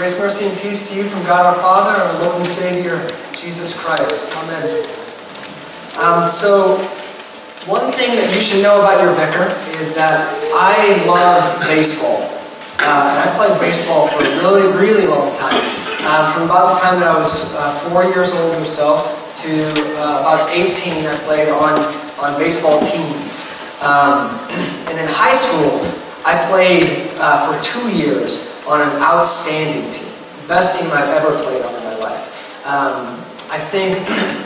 Grace, mercy, and peace to you from God our Father our Lord and Savior, Jesus Christ. Amen. Um, so, one thing that you should know about your vicar is that I love baseball. Uh, and I played baseball for a really, really long time. Uh, from about the time that I was uh, four years old or so to uh, about 18, I played on, on baseball teams. Um, and in high school, I played uh, for two years on an outstanding team, best team I've ever played on in my life. Um, I think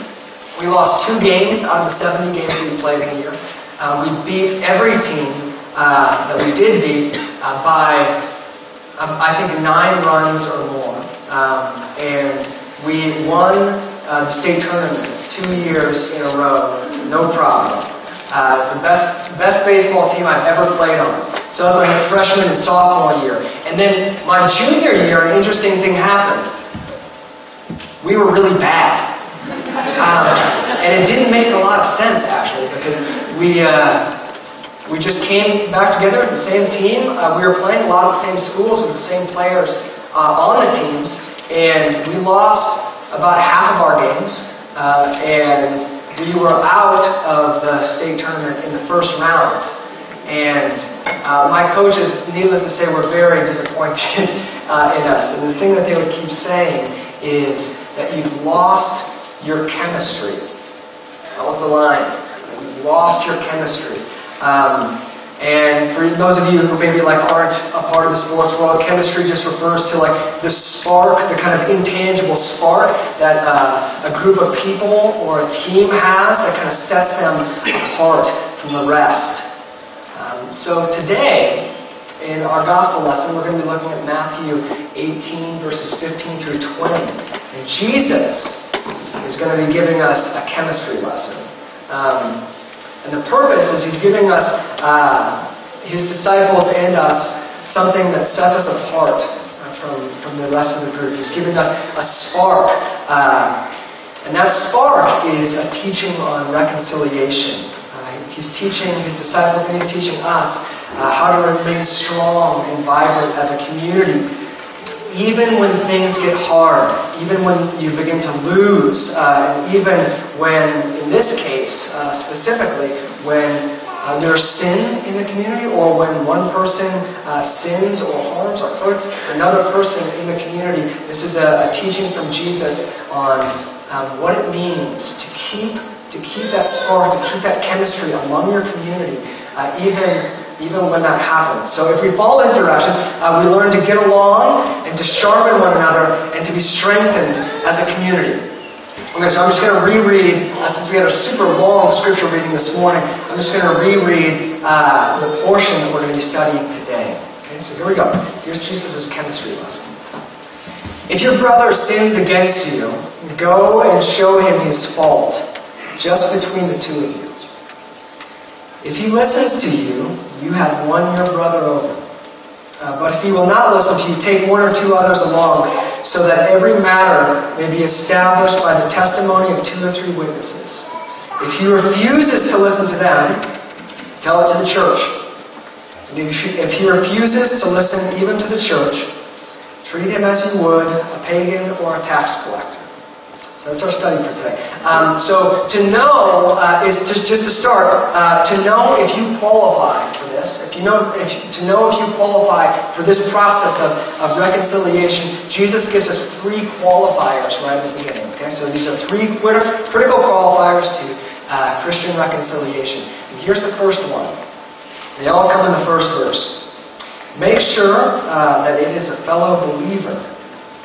we lost two games out of the 70 games we played in a year. Uh, we beat every team uh, that we did beat uh, by, um, I think, nine runs or more. Um, and we won uh, the state tournament two years in a row, no problem. Uh, it's the best, best baseball team I've ever played on. So that was my freshman and sophomore year. And then my junior year, an interesting thing happened. We were really bad. Um, and it didn't make a lot of sense, actually, because we, uh, we just came back together as the same team. Uh, we were playing a lot of the same schools with the same players uh, on the teams, and we lost about half of our games. Uh, and we were out of the state tournament in the first round. And uh, my coaches, needless to say, were very disappointed uh, in us. And the thing that they would keep saying is that you've lost your chemistry. That was the line. You've lost your chemistry. Um, and for those of you who maybe like aren't a part of the sports world, chemistry just refers to like the spark, the kind of intangible spark that uh, a group of people or a team has that kind of sets them apart from the rest. Um, so today, in our gospel lesson, we're going to be looking at Matthew 18 verses 15 through 20, and Jesus is going to be giving us a chemistry lesson. Um, and the purpose is he's giving us, uh, his disciples and us, something that sets us apart uh, from, from the rest of the group. He's giving us a spark. Uh, and that spark is a teaching on reconciliation. Uh, he's teaching his disciples and he's teaching us uh, how to remain strong and vibrant as a community even when things get hard, even when you begin to lose, uh, even when, in this case uh, specifically, when uh, there's sin in the community, or when one person uh, sins or harms or hurts another person in the community, this is a, a teaching from Jesus on um, what it means to keep to keep that spark, to keep that chemistry among your community, uh, even even when that happens. So if we follow his directions, uh, we learn to get along and to sharpen one another and to be strengthened as a community. Okay, so I'm just going to reread, uh, since we had a super long scripture reading this morning, I'm just going to reread uh, the portion that we're going to be studying today. Okay, so here we go. Here's Jesus' chemistry lesson. If your brother sins against you, go and show him his fault, just between the two of you. If he listens to you, you have won your brother over. Uh, but if he will not listen to you, take one or two others along, so that every matter may be established by the testimony of two or three witnesses. If he refuses to listen to them, tell it to the church. And if he refuses to listen even to the church, treat him as you would a pagan or a tax collector. So that's our study for today. Um, so to know uh, is just, just to start uh, to know if you qualify for this. If you know if, to know if you qualify for this process of, of reconciliation, Jesus gives us three qualifiers right at the beginning. Okay, so these are three critical qualifiers to uh, Christian reconciliation. And here's the first one. They all come in the first verse. Make sure uh, that it is a fellow believer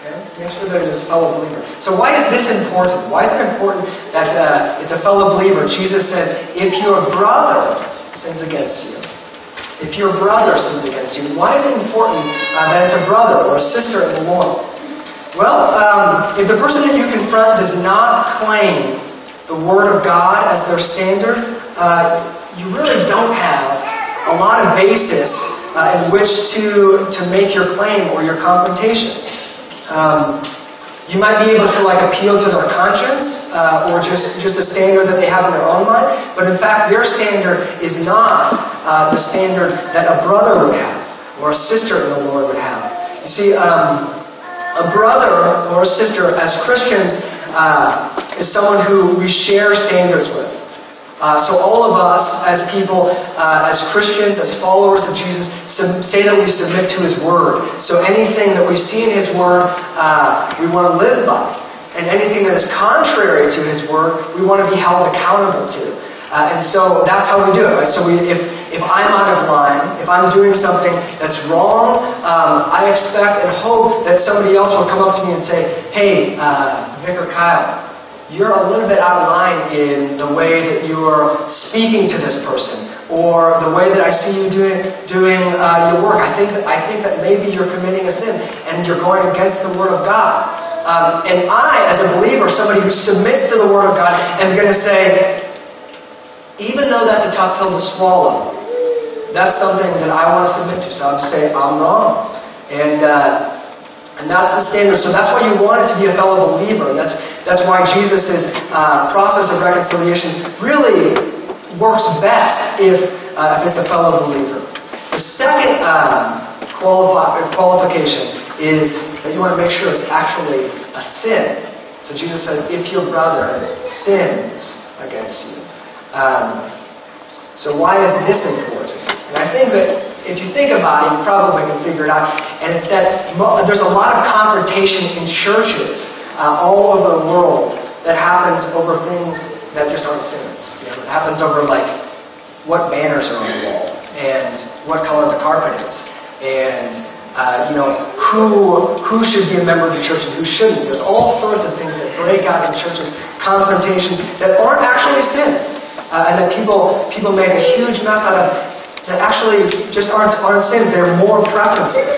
Make sure that it is fellow believer. So why is this important? Why is it important that uh, it's a fellow believer? Jesus says, if your brother sins against you, if your brother sins against you, why is it important uh, that it's a brother or a sister in the Lord? Well, um, if the person that you confront does not claim the Word of God as their standard, uh, you really don't have a lot of basis uh, in which to, to make your claim or your confrontation. Um, you might be able to like appeal to their conscience uh, or just, just a standard that they have in their own mind, but in fact their standard is not uh, the standard that a brother would have or a sister in the Lord would have. You see, um, A brother or a sister, as Christians, uh, is someone who we share standards with. Uh, so all of us, as people, uh, as Christians, as followers of Jesus, sub- say that we submit to His Word. So anything that we see in His Word, uh, we want to live by. And anything that is contrary to His Word, we want to be held accountable to. Uh, and so that's how we do it. Right? So we, if, if I'm out of line, if I'm doing something that's wrong, um, I expect and hope that somebody else will come up to me and say, hey, uh, Vicar Kyle, you're a little bit out of line in the way that you are speaking to this person, or the way that I see you doing doing uh, your work. I think that I think that maybe you're committing a sin and you're going against the Word of God. Um, and I, as a believer, somebody who submits to the Word of God, am going to say, even though that's a tough pill to swallow, that's something that I want to submit to. So I'll say, I'm wrong, and. Uh, and that's the standard. So that's why you want it to be a fellow believer. And That's, that's why Jesus' uh, process of reconciliation really works best if, uh, if it's a fellow believer. The second uh, quali- qualification is that you want to make sure it's actually a sin. So Jesus said, if your brother sins against you. Um, so why is this important? And I think that if you think about it, you probably can figure it out. And it's that there's a lot of confrontation in churches uh, all over the world that happens over things that just aren't sins. You know, it happens over like what banners are on the wall and what color the carpet is and uh, you know who who should be a member of the church and who shouldn't. There's all sorts of things that break out in churches, confrontations that aren't actually sins, uh, and that people people make a huge mess out of that actually just aren't, aren't sins, they're more preferences.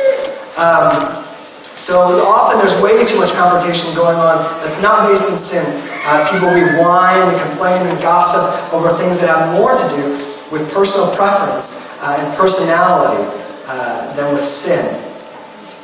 Um, so often there's way too much confrontation going on that's not based in sin. Uh, people we whine, we complain, and gossip over things that have more to do with personal preference uh, and personality uh, than with sin.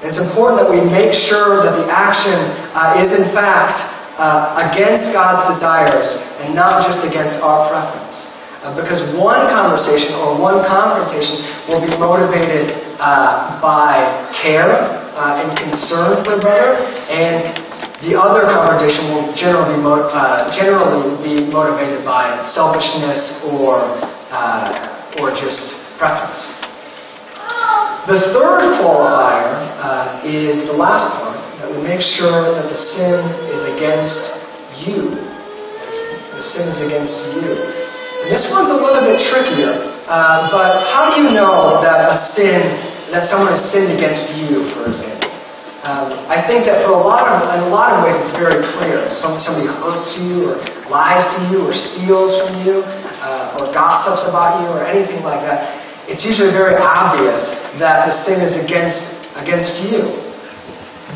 And it's important that we make sure that the action uh, is in fact uh, against God's desires and not just against our preference. Uh, because one conversation or one confrontation will be motivated uh, by care uh, and concern for the brother, and the other confrontation will generally, uh, generally be motivated by selfishness or, or just preference. The third qualifier is the last that we make sure that the sin is against you. The sin is against you. And this one's a little bit trickier, uh, but how do you know that a sin, that someone has sinned against you, for example? Um, I think that for a lot of, in a lot of ways, it's very clear. Some, somebody hurts you, or lies to you, or steals from you, uh, or gossips about you, or anything like that. It's usually very obvious that the sin is against against you.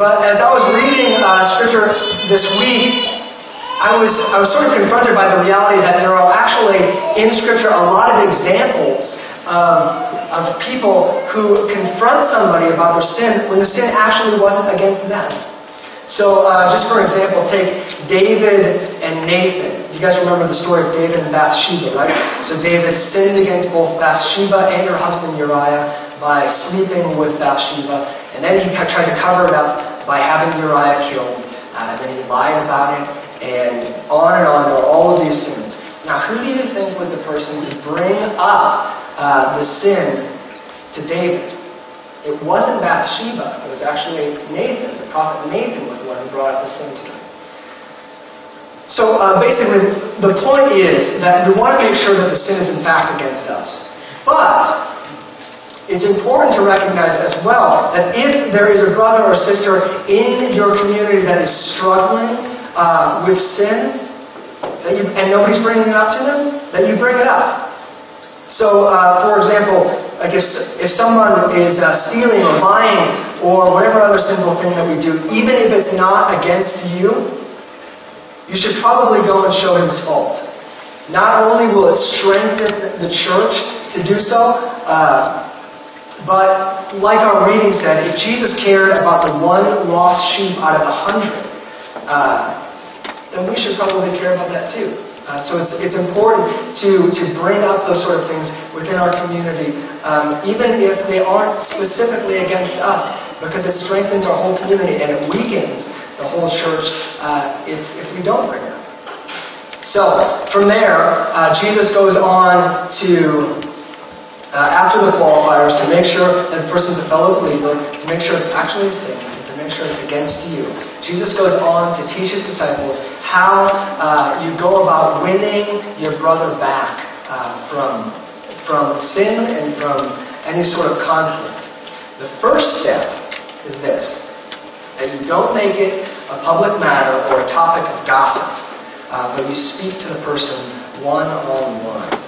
But as I was reading uh, scripture this week, I was, I was sort of confronted by the reality that there are actually in Scripture a lot of examples of, of people who confront somebody about their sin when the sin actually wasn't against them. So, uh, just for example, take David and Nathan. You guys remember the story of David and Bathsheba, right? So, David sinned against both Bathsheba and her husband Uriah by sleeping with Bathsheba, and then he tried to cover it up by having Uriah killed. Uh, and then he lied about it, and on and on. There all of these sins. Now, who do you think was the person to bring up uh, the sin to David? It wasn't Bathsheba. It was actually Nathan. The prophet Nathan was the one who brought up the sin to him. So uh, basically, the point is that we want to make sure that the sin is in fact against us. But it's important to recognize as well that if there is a brother or sister in your community that is struggling uh, with sin, that you, and nobody's bringing it up to them, that you bring it up. So, uh, for example, like if, if someone is uh, stealing or lying or whatever other sinful thing that we do, even if it's not against you, you should probably go and show him his fault. Not only will it strengthen the church to do so, uh, but like our reading said, if Jesus cared about the one lost sheep out of a hundred, uh, then we should probably care about that too. Uh, so it's, it's important to, to bring up those sort of things within our community, um, even if they aren't specifically against us, because it strengthens our whole community and it weakens the whole church uh, if, if we don't bring it up. So from there, uh, Jesus goes on to uh, after the qualifiers to make sure that the person's a fellow believer, to make sure it's actually a sin, to make sure it's against you. Jesus goes on to teach his disciples how uh, you go about winning your brother back uh, from, from sin and from any sort of conflict. The first step is this that you don't make it a public matter or a topic of gossip, uh, but you speak to the person one on one.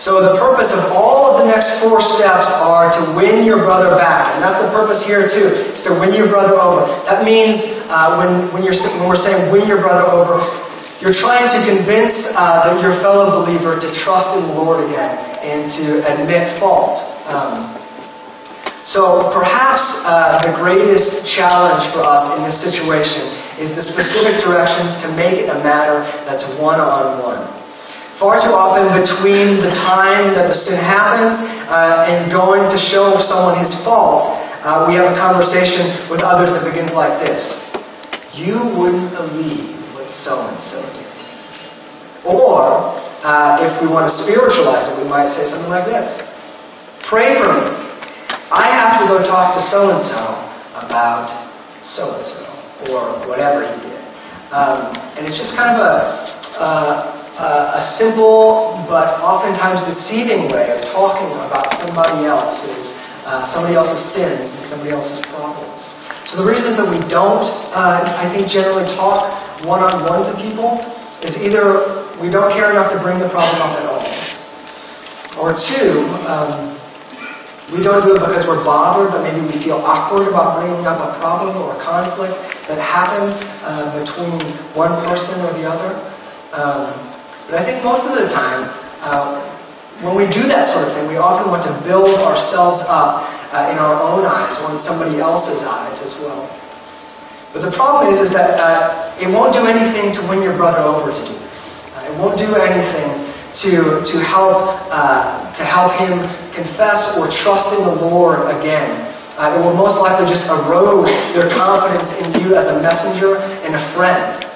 So the purpose of all of the next four steps are to win your brother back. And that's the purpose here too, is to win your brother over. That means uh, when, when, you're, when we're saying win your brother over, you're trying to convince uh, your fellow believer to trust in the Lord again and to admit fault. Um, so perhaps uh, the greatest challenge for us in this situation is the specific directions to make it a matter that's one-on-one. Far too often, between the time that the sin happens uh, and going to show someone his fault, uh, we have a conversation with others that begins like this You wouldn't believe what so and so did. Or, uh, if we want to spiritualize it, we might say something like this Pray for me. I have to go talk to so and so about so and so, or whatever he did. Um, and it's just kind of a. Uh, a simple but oftentimes deceiving way of talking about somebody else's, uh, somebody else's sins and somebody else's problems. So the reason that we don't, uh, I think, generally talk one-on-one to people is either we don't care enough to bring the problem up at all, or two, um, we don't do it because we're bothered, but maybe we feel awkward about bringing up a problem or a conflict that happened uh, between one person or the other. Um, but I think most of the time, uh, when we do that sort of thing, we often want to build ourselves up uh, in our own eyes or in somebody else's eyes as well. But the problem is, is that uh, it won't do anything to win your brother over to do this. Uh, it won't do anything to, to, help, uh, to help him confess or trust in the Lord again. Uh, it will most likely just erode their confidence in you as a messenger and a friend.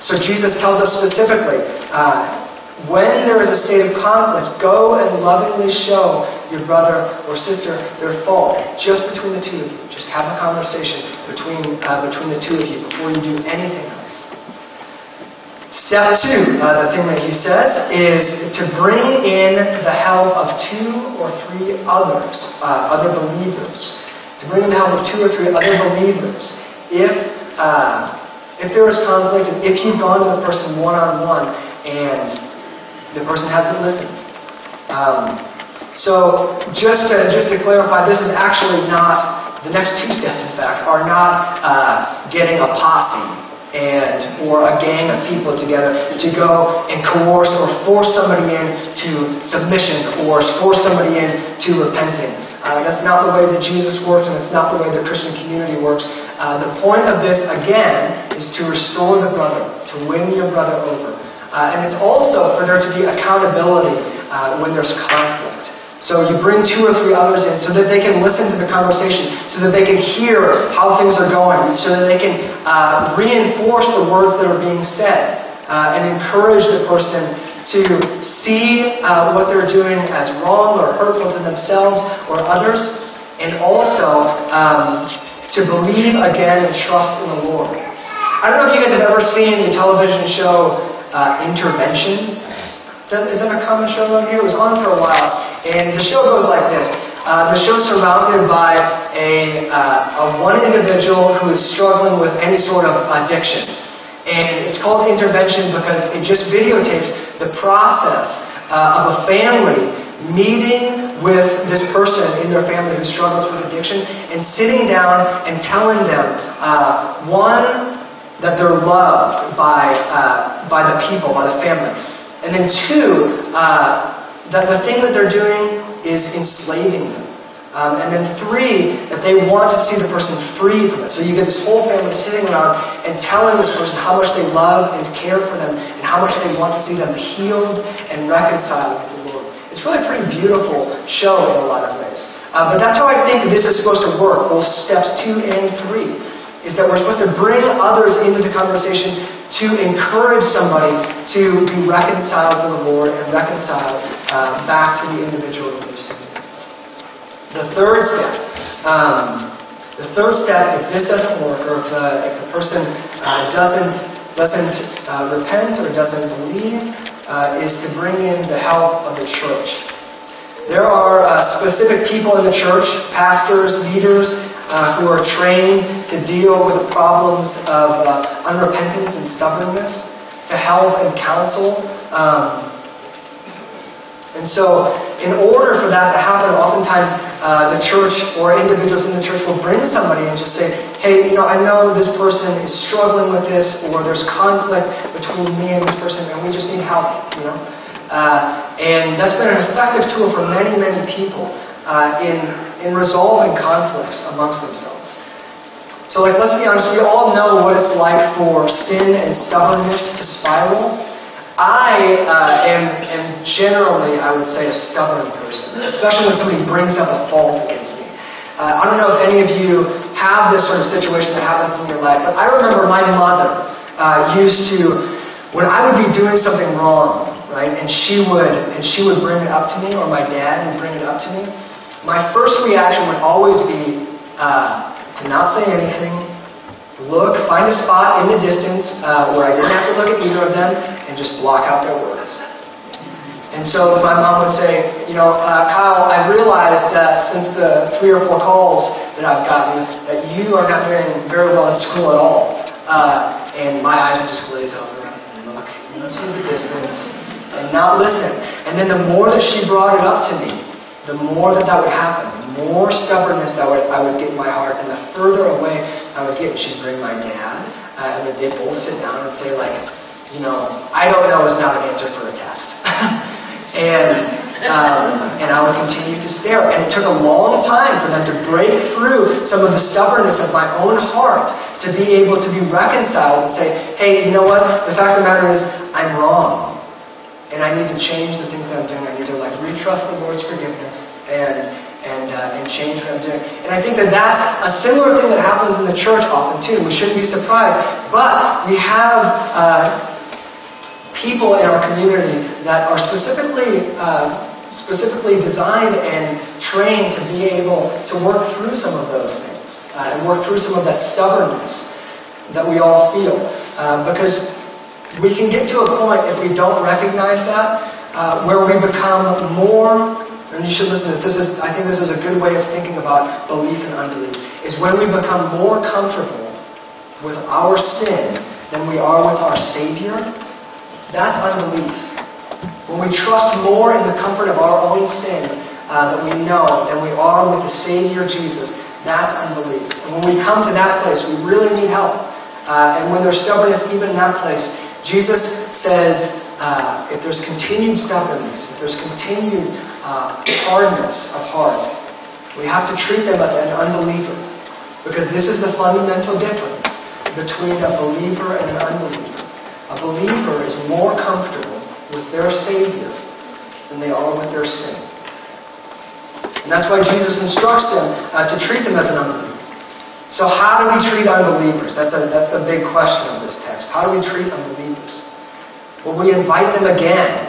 So Jesus tells us specifically, uh, when there is a state of conflict, go and lovingly show your brother or sister their fault, just between the two of you. Just have a conversation between, uh, between the two of you before you do anything else. Step two, uh, the thing that he says, is to bring in the help of two or three others, uh, other believers. To bring in the help of two or three other believers. If uh, if there is conflict, if you've gone to the person one on one and the person hasn't listened. Um, so just to, just to clarify, this is actually not, the next two steps, in fact, are not uh, getting a posse and or a gang of people together to go and coerce or force somebody in to submission or force somebody in to repenting. Uh, that's not the way that Jesus works, and it's not the way the Christian community works. Uh, the point of this, again, is to restore the brother, to win your brother over. Uh, and it's also for there to be accountability uh, when there's conflict. So you bring two or three others in so that they can listen to the conversation, so that they can hear how things are going, so that they can uh, reinforce the words that are being said uh, and encourage the person to see what they're doing as wrong or hurtful to themselves or others, and also um, to believe again and trust in the Lord. I don't know if you guys have ever seen the television show uh, Intervention. Is that, is that a common show on here? It was on for a while. And the show goes like this. Uh, the show's surrounded by a, uh, a one individual who is struggling with any sort of addiction. And it's called intervention because it just videotapes the process uh, of a family meeting with this person in their family who struggles with addiction and sitting down and telling them, uh, one, that they're loved by, uh, by the people, by the family. And then two, uh, that the thing that they're doing is enslaving them. Um, and then three, that they want to see the person free from it. So you get this whole family sitting around and telling this person how much they love and care for them and how much they want to see them healed and reconciled with the Lord. It's really a pretty beautiful show in a lot of ways. Uh, but that's how I think this is supposed to work, both steps two and three, is that we're supposed to bring others into the conversation to encourage somebody to be reconciled to the Lord and reconciled uh, back to the individual that they've sinned against. The third step, um, the third step, if this doesn't work, or if, uh, if the person uh, doesn't doesn't uh, repent or doesn't believe, uh, is to bring in the help of the church. There are uh, specific people in the church, pastors, leaders, uh, who are trained to deal with the problems of uh, unrepentance and stubbornness, to help and counsel. Um, and so, in order for that to happen, oftentimes uh, the church or individuals in the church will bring somebody and just say, hey, you know, I know this person is struggling with this, or there's conflict between me and this person, and we just need help, you know? Uh, and that's been an effective tool for many, many people uh, in, in resolving conflicts amongst themselves. So, like, let's be honest, we all know what it's like for sin and stubbornness to spiral. I uh, am, am generally, I would say, a stubborn person, especially when somebody brings up a fault against me. Uh, I don't know if any of you have this sort of situation that happens in your life, but I remember my mother uh, used to, when I would be doing something wrong, right, and she would, and she would bring it up to me, or my dad would bring it up to me. My first reaction would always be uh, to not say anything, look, find a spot in the distance uh, where I didn't have to look at either of them, and just block out their words. And so my mom would say, you know, uh, Kyle, I realized that since the three or four calls that I've gotten, that you are not doing very well in school at all. Uh, and my eyes would just glaze over and look into the distance and not listen. And then the more that she brought it up to me, the more that that would happen, the more stubbornness that would, I would get in my heart, and the further away I would get. She'd bring my dad, uh, and they'd both sit down and say, like, you know, I don't know is not an answer for a test. and um, and I would continue to stare. And it took a long time for them to break through some of the stubbornness of my own heart to be able to be reconciled and say, hey, you know what? The fact of the matter is, I'm wrong. And I need to change the things that I'm doing. I need to like retrust the Lord's forgiveness and and uh, and change what I'm doing. And I think that that's a similar thing that happens in the church often too. We shouldn't be surprised, but we have. Uh, people in our community that are specifically uh, specifically designed and trained to be able to work through some of those things uh, and work through some of that stubbornness that we all feel. Uh, because we can get to a point if we don't recognize that uh, where we become more. And you should listen to this. This is, I think this is a good way of thinking about belief and unbelief. Is when we become more comfortable with our sin than we are with our Savior that's unbelief. When we trust more in the comfort of our own sin uh, that we know than we are with the Savior Jesus, that's unbelief. And when we come to that place, we really need help. Uh, and when there's stubbornness even in that place, Jesus says, uh, if there's continued stubbornness, if there's continued uh, hardness of heart, we have to treat them as an unbeliever. Because this is the fundamental difference between a believer and an unbeliever. A believer is more comfortable with their Savior than they are with their sin. And that's why Jesus instructs them uh, to treat them as an unbeliever. So, how do we treat unbelievers? That's, a, that's the big question of this text. How do we treat unbelievers? Well, we invite them again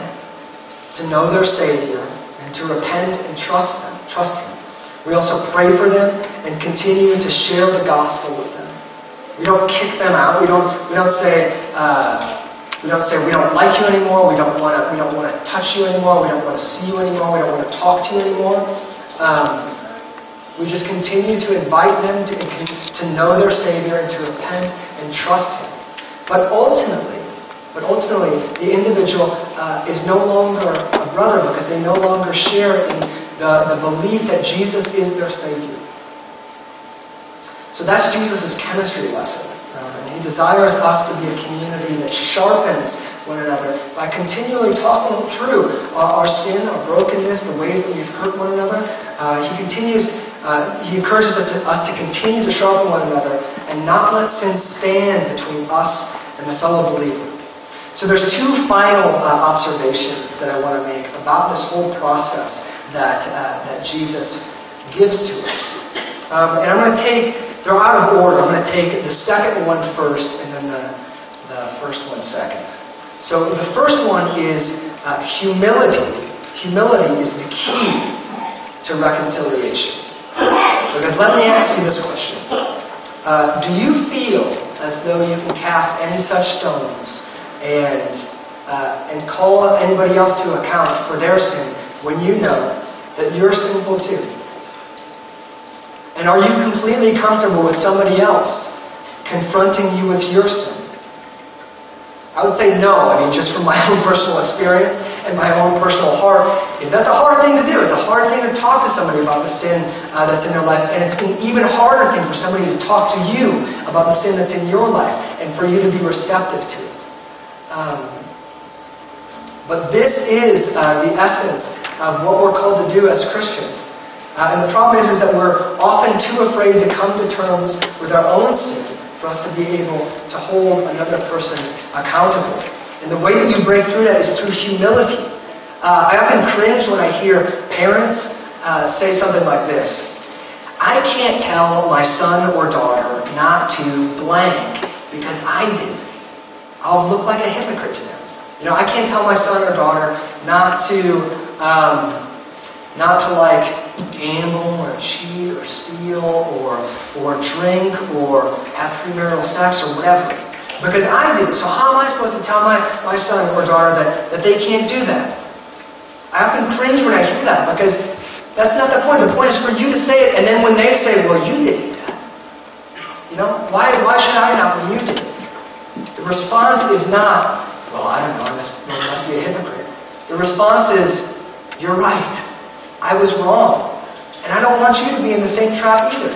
to know their Savior and to repent and trust them, trust Him. We also pray for them and continue to share the gospel with them. We don't kick them out. We don't, we don't say, uh, we don't say we don't like you anymore. We don't want to. We don't want to touch you anymore. We don't want to see you anymore. We don't want to talk to you anymore. Um, we just continue to invite them to, to know their Savior and to repent and trust Him. But ultimately, but ultimately, the individual uh, is no longer a brother because they no longer share in the, the belief that Jesus is their Savior. So that's Jesus' chemistry lesson. Um, and he desires us to be a community that sharpens one another by continually talking through our, our sin, our brokenness, the ways that we've hurt one another. Uh, he continues, uh, he encourages us to, us to continue to sharpen one another and not let sin stand between us and the fellow believer. So there's two final uh, observations that I want to make about this whole process that, uh, that Jesus gives to us. Um, and I'm going to take, they're out of order. I'm going to take the second one first and then the, the first one second. So the first one is uh, humility. Humility is the key to reconciliation. Because let me ask you this question. Uh, do you feel as though you can cast any such stones and, uh, and call anybody else to account for their sin when you know that you're sinful too? And are you completely comfortable with somebody else confronting you with your sin? I would say no. I mean, just from my own personal experience and my own personal heart, that's a hard thing to do. It's a hard thing to talk to somebody about the sin uh, that's in their life, and it's an even harder thing for somebody to talk to you about the sin that's in your life, and for you to be receptive to it. Um, but this is uh, the essence of what we're called to do as Christians. Uh, and the problem is, is that we're often too afraid to come to terms with our own sin for us to be able to hold another person accountable. And the way that you break through that is through humility. Uh, I often cringe when I hear parents uh, say something like this I can't tell my son or daughter not to blank because I didn't. I'll look like a hypocrite to them. You know, I can't tell my son or daughter not to um, not to like gamble or cheat or steal or, or drink or have premarital sex or whatever. Because I did. So how am I supposed to tell my, my son or daughter that, that they can't do that? I often cringe when I hear that because that's not the point. The point is for you to say it, and then when they say, well, you did that. You know, why, why should I not when you did it? The response is not, well, I don't know, I must, I must be a hypocrite. The response is, you're right. I was wrong. And I don't want you to be in the same trap either.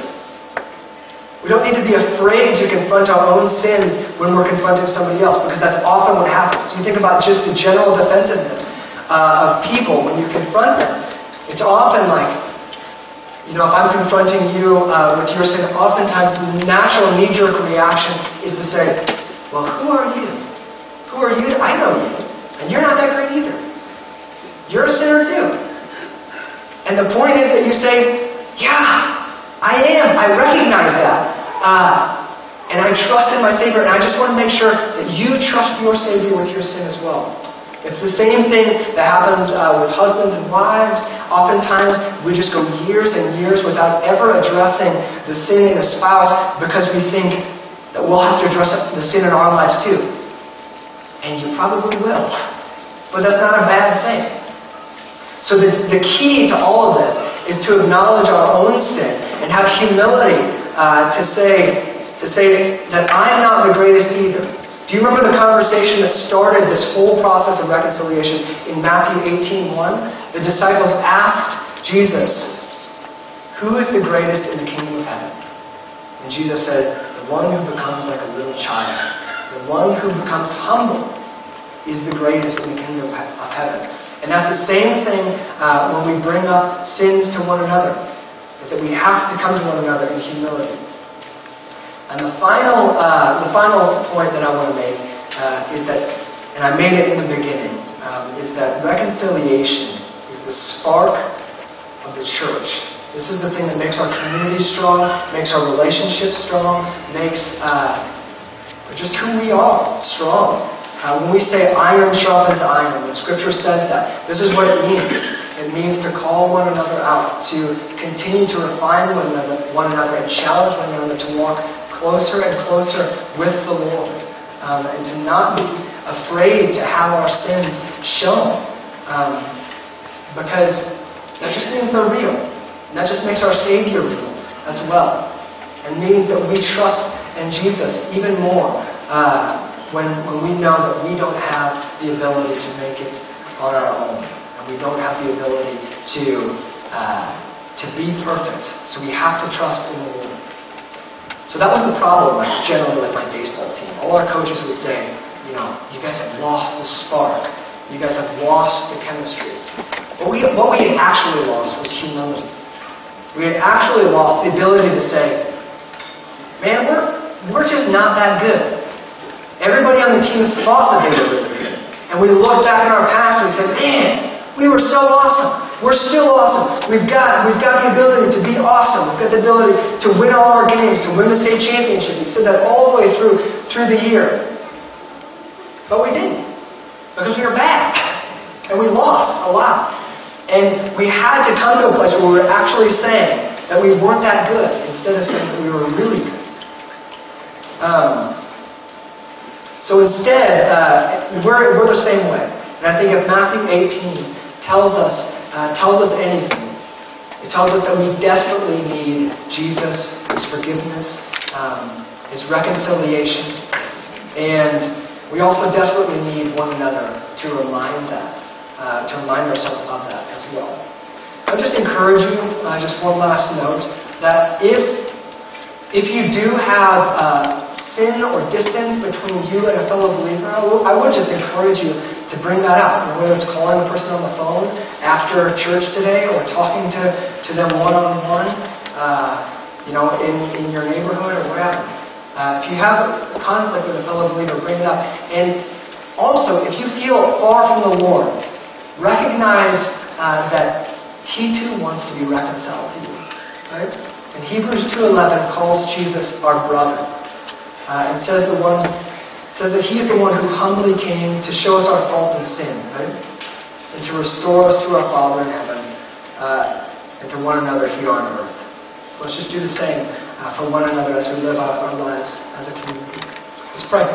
We don't need to be afraid to confront our own sins when we're confronting somebody else, because that's often what happens. You think about just the general defensiveness uh, of people when you confront them. It's often like, you know, if I'm confronting you uh, with your sin, oftentimes the natural knee-jerk reaction is to say, well, who are you? Who are you? I know you. And you're not that great either. You're a sinner too. And the point is that you say, yeah, I am. I recognize that. Uh, and I trust in my Savior, and I just want to make sure that you trust your Savior with your sin as well. It's the same thing that happens uh, with husbands and wives. Oftentimes, we just go years and years without ever addressing the sin in a spouse because we think that we'll have to address the sin in our lives too. And you probably will. But that's not a bad thing. So the, the key to all of this is to acknowledge our own sin and have humility uh, to say to say that I'm not the greatest either. Do you remember the conversation that started this whole process of reconciliation in Matthew 18:1? The disciples asked Jesus, "Who is the greatest in the kingdom of heaven?" And Jesus said, "The one who becomes like a little child, the one who becomes humble, is the greatest in the kingdom of heaven." And that's the same thing uh, when we bring up sins to one another, is that we have to come to one another in humility. And the final, uh, the final point that I want to make uh, is that, and I made it in the beginning, um, is that reconciliation is the spark of the church. This is the thing that makes our community strong, makes our relationships strong, makes uh, just who we are strong. Uh, when we say iron sharpens iron, the scripture says that. This is what it means. It means to call one another out, to continue to refine one another, one another and challenge one another to walk closer and closer with the Lord. Um, and to not be afraid to have our sins shown. Um, because that just means they're real. And that just makes our Savior real as well. And means that we trust in Jesus even more. Uh, when, when we know that we don't have the ability to make it on our own, and we don't have the ability to, uh, to be perfect. So we have to trust in the Lord. So that was the problem, like generally with my baseball team. All our coaches would say, you know, you guys have lost the spark. You guys have lost the chemistry. But we, what we had actually lost was humility. We had actually lost the ability to say, man, we're, we're just not that good. Everybody on the team thought that they were really good. And we looked back in our past and we said, man, we were so awesome. We're still awesome. We've got, we've got the ability to be awesome. We've got the ability to win all our games, to win the state championship. We said that all the way through, through the year. But we didn't. Because we were bad. And we lost a lot. And we had to come to a place where we were actually saying that we weren't that good instead of saying that we were really good. Um, so instead, uh, we're, we're the same way. And I think if Matthew 18 tells us, uh, tells us anything, it tells us that we desperately need Jesus, His forgiveness, um, His reconciliation, and we also desperately need one another to remind that, uh, to remind ourselves of that as well. I would just encourage you, uh, just one last note, that if if you do have uh, sin or distance between you and a fellow believer, I would- just encourage you to bring that out. Whether it's calling the person on the phone after church today or talking to, to them one on one, you know, in, in your neighborhood or wherever. Uh, if you have a conflict with a fellow believer, bring it up. And also, if you feel far from the Lord, recognize uh, that He too wants to be reconciled to you. Right? And Hebrews 2.11 calls Jesus our brother. Uh, and says the one says that He is the one who humbly came to show us our fault and sin, right? And to restore us to our Father in heaven uh, and to one another here on earth. So let's just do the same uh, for one another as we live out our lives as a community. Let's pray.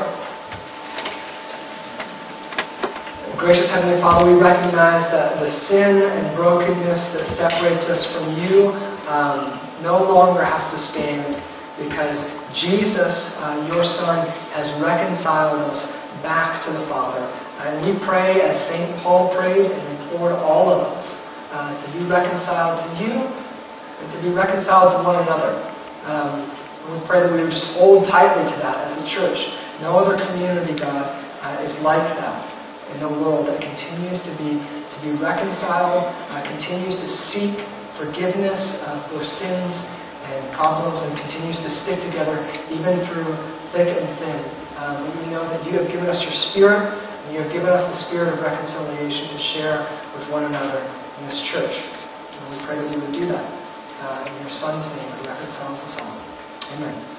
Gracious Heavenly Father, we recognize that the sin and brokenness that separates us from you um, no longer has to stand because Jesus, uh, your Son, has reconciled us back to the Father. And we pray, as St. Paul prayed and implored all of us, uh, to be reconciled to you and to be reconciled to one another. Um, we pray that we would just hold tightly to that as a church. No other community, God, uh, is like that in the world that continues to be to be reconciled, uh, continues to seek forgiveness uh, for sins and problems, and continues to stick together even through thick and thin. Um, we know that you have given us your spirit, and you have given us the spirit of reconciliation to share with one another in this church. And we pray that we would do that uh, in your Son's name, who reconciles us all. Amen.